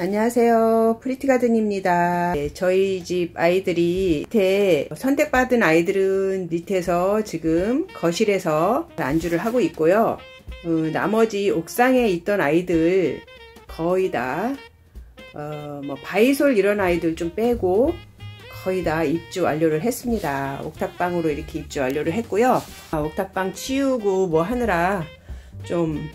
안녕하세요. 프리티가든입니다. 네, 저희 집 아이들이 밑에 선택받은 아이들은 밑에서 지금 거실에서 안주를 하고 있고요. 어, 나머지 옥상에 있던 아이들 거의 다 어, 뭐 바위솔 이런 아이들 좀 빼고 거의 다 입주 완료를 했습니다. 옥탑방으로 이렇게 입주 완료를 했고요. 아, 옥탑방 치우고 뭐 하느라 좀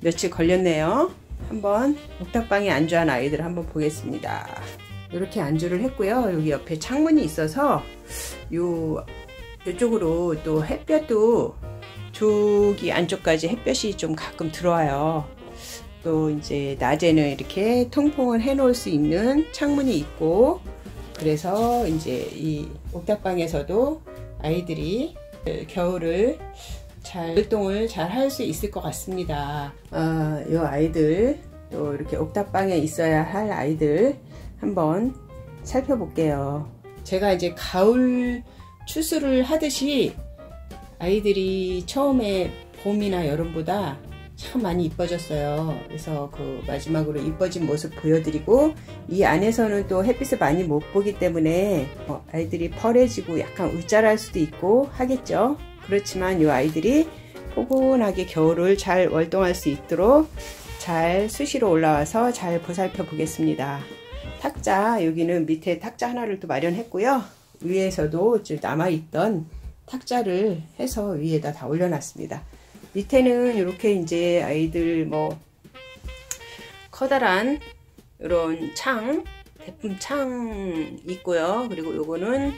며칠 걸렸네요. 한번 옥탑방에 안주한 아이들 한번 보겠습니다. 이렇게 안주를 했고요. 여기 옆에 창문이 있어서 요 이쪽으로 또 햇볕도 저기 안쪽까지 햇볕이 좀 가끔 들어와요. 또 이제 낮에는 이렇게 통풍을 해 놓을 수 있는 창문이 있고 그래서 이제 이 옥탑방에서도 아이들이 겨울을 잘 활동을 잘 할 수 있을 것 같습니다. 어, 이 아이들 또 이렇게 옥탑방에 있어야 할 아이들 한번 살펴볼게요. 제가 이제 가을 추수를 하듯이 아이들이 처음에 봄이나 여름보다 참 많이 이뻐졌어요. 그래서 그 마지막으로 이뻐진 모습 보여드리고 이 안에서는 또 햇빛을 많이 못 보기 때문에 어, 아이들이 펄해지고 약간 울잘할 수도 있고 하겠죠. 그렇지만 이 아이들이 포근하게 겨울을 잘 월동할 수 있도록 잘 수시로 올라와서 잘 보살펴 보겠습니다. 탁자 여기는 밑에 탁자 하나를 또 마련했고요. 위에서도 좀 남아있던 탁자를 해서 위에다 다 올려놨습니다. 밑에는 이렇게 이제 아이들 뭐 커다란 이런 창 대품 창 있고요. 그리고 요거는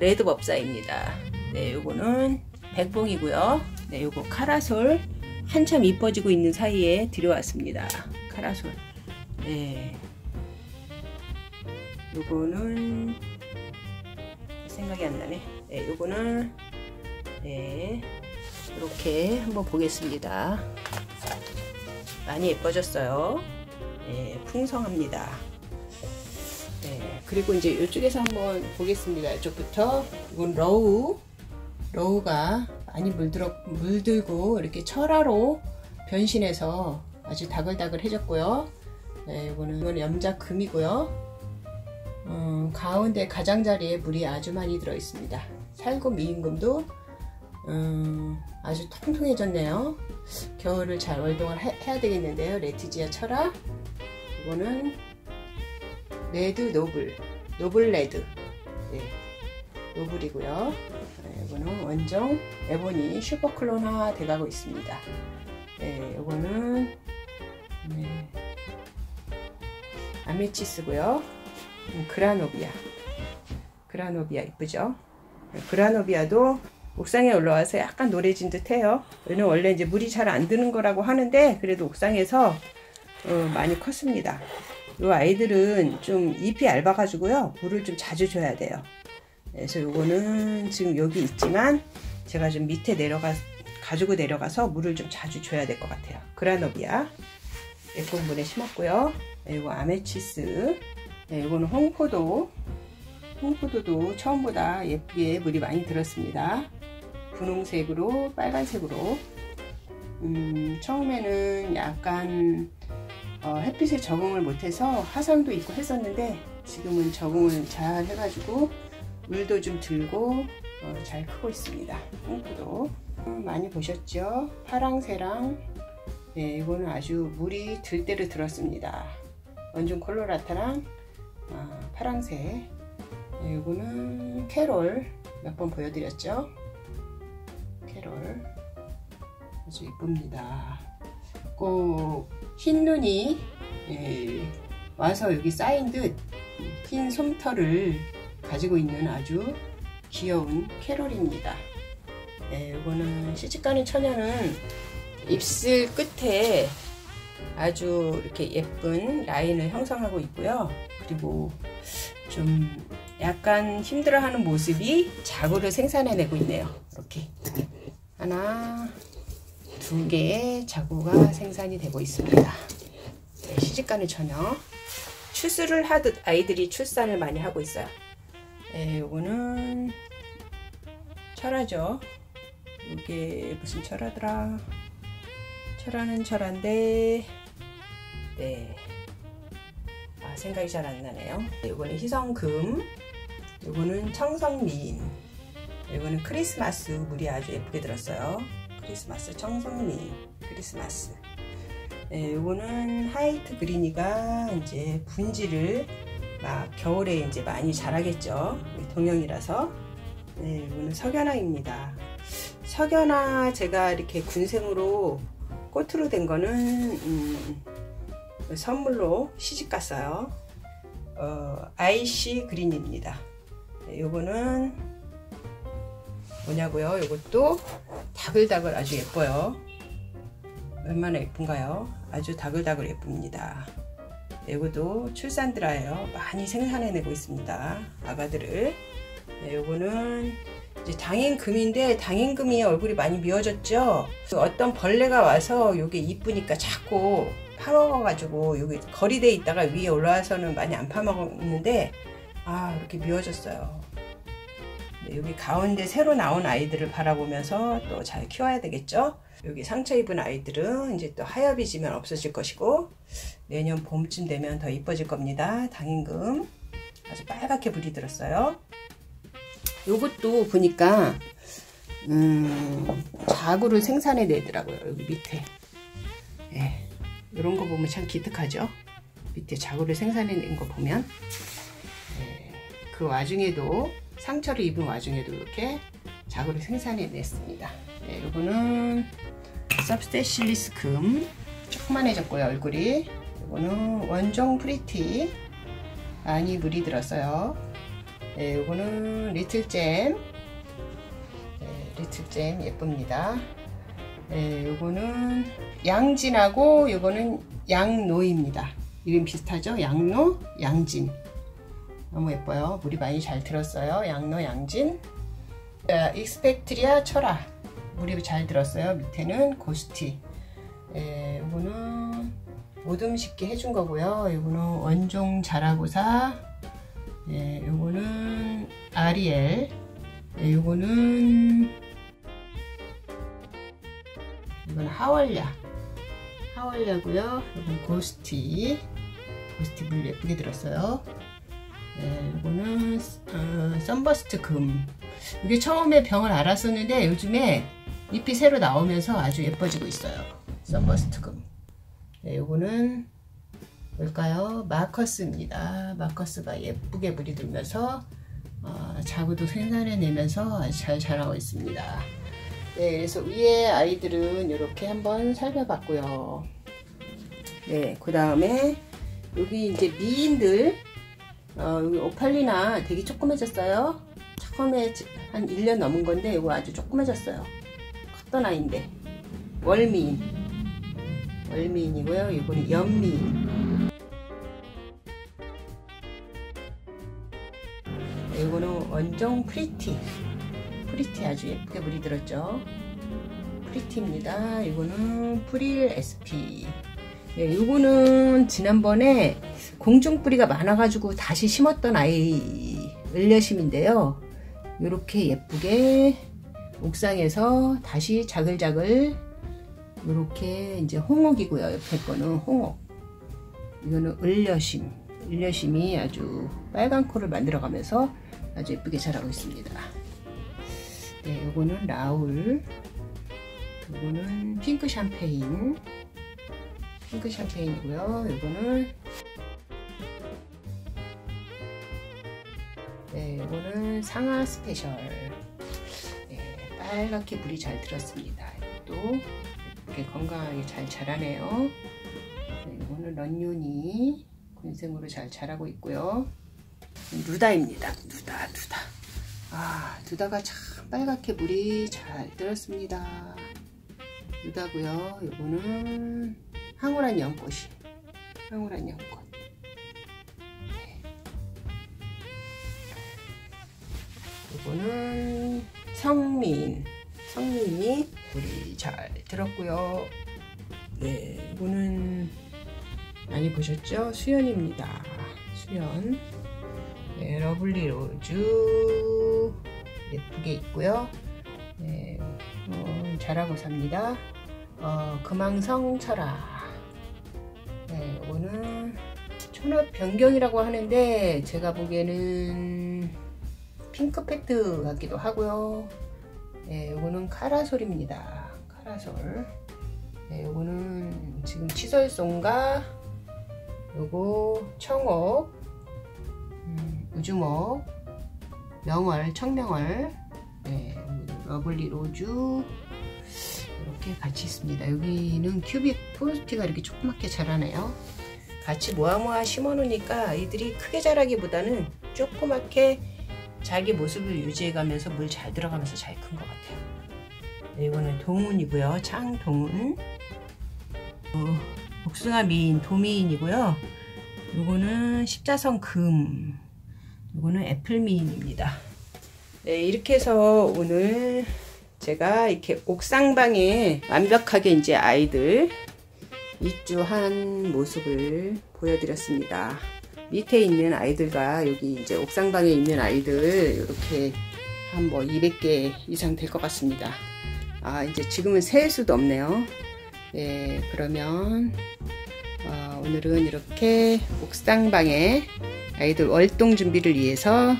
레드 법사입니다. 네, 요거는 백봉이고요. 네, 요거 카라솔 한참 이뻐지고 있는 사이에 들여왔습니다. 카라솔. 네. 요거는 생각이 안 나네. 네, 요거는 네. 이렇게 한번 보겠습니다. 많이 예뻐졌어요. 네, 풍성합니다. 네, 그리고 이제 이쪽에서 한번 보겠습니다. 이쪽부터 이건 러우 러우가 많이 물들어, 물들고 이렇게 철화로 변신해서 아주 다글다글해졌고요. 네, 이거는 이건 염자금이고요. 음, 가운데 가장자리에 물이 아주 많이 들어 있습니다. 살금 미인금도 음, 아주 통통해졌네요. 겨울을 잘 월동을 해, 야 되겠는데요. 레티지아 철화. 이거는 Red Noble, Noble Red. 네, Noble이고요. 네, 이거는 원종 Ebony super clone화 돼가고 있습니다. 네, 이거는 네, 아메치스고요. 음, 그라노비아. 그라노비아 이쁘죠? 네, 그라노비아도 옥상에 올라와서 약간 노래진 듯 해요. 얘는 원래 이제 물이 잘 안 드는 거라고 하는데 그래도 옥상에서 어, 많이 컸습니다. 이 아이들은 좀 잎이 얇아가지고요. 물을 좀 자주 줘야 돼요. 그래서 요거는 지금 여기 있지만 제가 좀 밑에 내려가 가지고 내려가서 물을 좀 자주 줘야 될 것 같아요. 그라노비아 예쁜 분에 심었고요. 이거 아메치스 네, 이거는 홍포도 홍포도도 처음보다 예쁘게 물이 많이 들었습니다. 분홍색으로 빨간색으로 음, 처음에는 약간 어, 햇빛에 적응을 못해서 화상도 있고 했었는데 지금은 적응을 잘 해가지고 물도 좀 들고 어, 잘 크고 있습니다. 음, 많이 보셨죠? 파랑새랑 네, 이거는 아주 물이 들 대로 들었습니다. 원중 콜로라타랑 아, 파랑새 네, 이거는 캐롤 몇 번 보여드렸죠? 캐롤 아주 이쁩니다. 꼭 흰 눈이 예, 와서 여기 쌓인 듯 흰 솜털을 가지고 있는 아주 귀여운 캐롤입니다. 네, 이거는 시집가는 처녀는 입술 끝에 아주 이렇게 예쁜 라인을 형성하고 있고요. 그리고 좀 약간 힘들어하는 모습이 자구를 생산해내고 있네요. 이렇게 하나, 두 개의 자구가 생산이 되고 있습니다. 네, 시집가는 처녀 추수를 하듯 아이들이 출산을 많이 하고 있어요. 네, 요거는 철화죠. 이게 무슨 철화더라? 철화는 철화인데 네 생각이 잘 안 나네요. 이거는 희성금, 이거는 청성미인, 이거는 크리스마스 물이 아주 예쁘게 들었어요. 크리스마스 청성미인, 크리스마스. 네, 이거는 하이트 그린이가 이제 분지를 막 겨울에 이제 많이 자라겠죠. 동영이라서. 네, 이거는 석연화입니다. 석연화 제가 이렇게 군생으로 꽃으로 된 거는 음, 선물로 시집 갔어요. 어, IC 그린입니다. 네, 요거는 뭐냐고요? 요것도 다글다글 아주 예뻐요. 얼마나 예쁜가요? 아주 다글다글 예쁩니다. 요것도 출산드라예요. 많이 생산해내고 있습니다. 아가들을. 네, 요거는 이제 당인금인데 당인금이 얼굴이 많이 미어졌죠. 어떤 벌레가 와서 요게 이쁘니까 자꾸 파먹어가지고 여기 거리대에 있다가 위에 올라와서는 많이 안 파먹었는데 아 이렇게 미워졌어요. 네, 여기 가운데 새로 나온 아이들을 바라보면서 또 잘 키워야 되겠죠. 여기 상처 입은 아이들은 이제 또 하엽이 지면 없어질 것이고 내년 봄쯤 되면 더 이뻐질 겁니다. 당임금 아주 빨갛게 불이 들었어요. 요것도 보니까 음, 자구를 생산해 내더라고요. 여기 밑에. 예. 이런 거 보면 참 기특하죠. 밑에 자구를 생산해 낸 거 보면 네, 그 와중에도 상처를 입은 와중에도 이렇게 자구를 생산해 냈습니다. 네, 이거는 섭스테실리스 금 조그만해졌고요 얼굴이 이거는 원종 Pretty 많이 물이 들었어요. 네, 이거는 Little Gem 네, Little Gem 예쁩니다. 네, 요거는 양진하고 요거는 양노입니다. 이름 비슷하죠? 양노, 양진. 너무 예뻐요. 물이 많이 잘 들었어요. 양노, 양진. 엑스펙트리아 철화. 물이 잘 들었어요. 밑에는 Ghosty. 예, 요거는 모듬 쉽게 해준 거고요. 요거는 원종 자라고사. 예, 요거는 아리엘. 예, 요거는 이건 하월야 하월야고요 이건 고스티 고스티 물 예쁘게 들었어요 네, 이거는 어, 썬버스트 금. 이게 처음에 병을 알았었는데 요즘에 잎이 새로 나오면서 아주 예뻐지고 있어요. 썬버스트 금. 네, 이거는 뭘까요? 마커스입니다. 마커스가 예쁘게 물이 들면서 어, 자구도 생산해내면서 아주 잘 자라고 있습니다. 네, 그래서 위에 아이들은 이렇게 한번 살펴봤고요. 네, 그 다음에 여기 이제 미인들, 어, 오팔리나 되게 조그매졌어요. 처음에 한 1년 넘은 건데 이거 아주 조그매졌어요. 컸던 아이인데 월미인, 월미인이고요. 이거는 연미인. 이거는 원종 Pretty. Pretty 아주 예쁘게 물이 들었죠. Pretty입니다. 이거는 Frill SP. 네, 이거는 지난번에 공중뿌리가 많아가지고 다시 심었던 아이 을려심인데요. 이렇게 예쁘게 옥상에서 다시 자글자글 이렇게 이제 홍옥이고요. 옆에 거는 홍옥. 이거는 을려심. 을려심이 아주 빨간 코를 만들어가면서 아주 예쁘게 자라고 있습니다. 네, 요거는 라울 요거는 핑크 샴페인 Pink Champagne이고요. 요거는 네, 요거는 상하 Special. 네, 빨갛게 물이 잘 들었습니다. 이것도 이렇게 건강하게 잘 자라네요. 네, 요거는 런요니 군생으로 잘 자라고 있고요. 누다입니다. 누다 누다. 아 누다가 참 빨갛게 물이 잘 들었습니다. 누다고요. 요거는 황홀한 연꽃이 황홀한 연꽃. 네. 요거는 성민 성민이 물이 잘 들었고요. 네, 이거는 많이 보셨죠? 수연입니다. 수연. 네, Lovely Rose 예쁘게 있고요. 네, 어, 잘하고 삽니다. 어, 금왕성 철아. 네, 이거는 혼합 변경이라고 하는데 제가 보기에는 핑크 팩트 같기도 하고요. 네, 요거는 카라솔입니다. 카라솔. 네, 요거는 지금 치설송과 요거 청옥, 음, 우주목, 명월, 청명월, 네, Lovely Rose 이렇게 같이 있습니다. 여기는 Cubic Frosty가 이렇게 조그맣게 자라네요. 같이 모아모아 심어 놓으니까 아이들이 크게 자라기보다는 조그맣게 자기 모습을 유지해 가면서 물 잘 들어가면서 잘 큰 것 같아요. 네, 이거는 동운이고요. 창동운. 어, 복숭아 미인 도미인이고요. 이거는 십자선 금. 이거는 애플 미인입니다. 네, 이렇게 해서 오늘 제가 이렇게 옥상방에 완벽하게 이제 아이들 입주한 모습을 보여드렸습니다. 밑에 있는 아이들과 여기 이제 옥상방에 있는 아이들 이렇게 한 뭐 200개 이상 될 것 같습니다. 아 이제 지금은 셀 수도 없네요. 네 그러면 어, 오늘은 이렇게 옥상방에 아이들 월동 준비를 위해서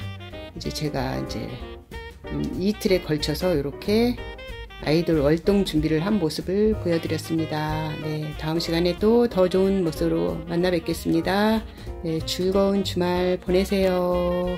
이제 제가 이제 음, 이틀에 걸쳐서 이렇게 아이돌 월동 준비를 한 모습을 보여드렸습니다. 네, 다음 시간에도 더 좋은 모습으로 만나 뵙겠습니다. 네, 즐거운 주말 보내세요.